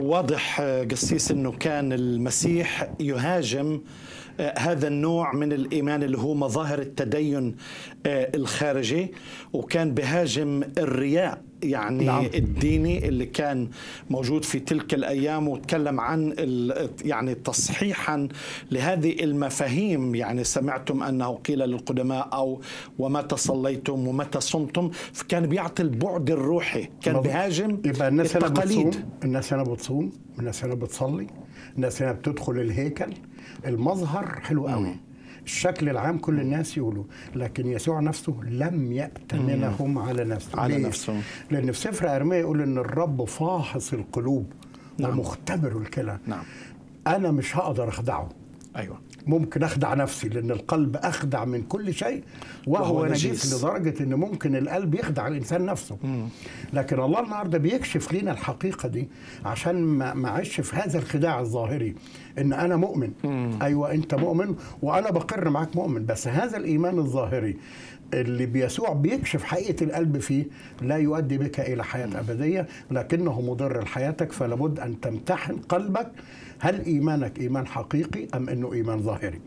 واضح قسيس إنه كان المسيح يهاجم هذا النوع من الإيمان اللي هو مظاهر التدين الخارجي وكان بهاجم الرياء يعني نعم. الديني اللي كان موجود في تلك الأيام وتكلم عن يعني تصحيحا لهذه المفاهيم. يعني سمعتم أنه قيل للقدماء أو ومتى صليتم ومتى صمتم فكان بيعطي البعد الروحي كان بيهاجم يبقى الناس بتصوم الناس هنا بتصوم الناس هنا بتصلي الناس هنا بتدخل الهيكل المظهر حلو قوي. الشكل العام كل الناس يقولوا لكن يسوع نفسه لم يأتمنهم على نفسه على ليه؟ نفسه لأن في سفر أرميا يقول إن الرب فاحص القلوب نعم. ومختبر الكلى نعم. أنا مش هقدر أخدعه أيوة ممكن أخدع نفسي لأن القلب أخدع من كل شيء وهو, وهو نجيس لدرجة إن ممكن القلب يخدع الإنسان نفسه. مم. لكن الله النهارده بيكشف لنا الحقيقة دي عشان ما أعيش في هذا الخداع الظاهري إن أنا مؤمن. مم. أيوه أنت مؤمن وأنا بقر معاك مؤمن. بس هذا الإيمان الظاهري اللي بيسوع بيكشف حقيقة القلب فيه لا يؤدي بك إلى حياة أبدية لكنه مضر لحياتك فلابد أن تمتحن قلبك هل إيمانك إيمان حقيقي أم إنه إيمان ظاهري. Zahiri.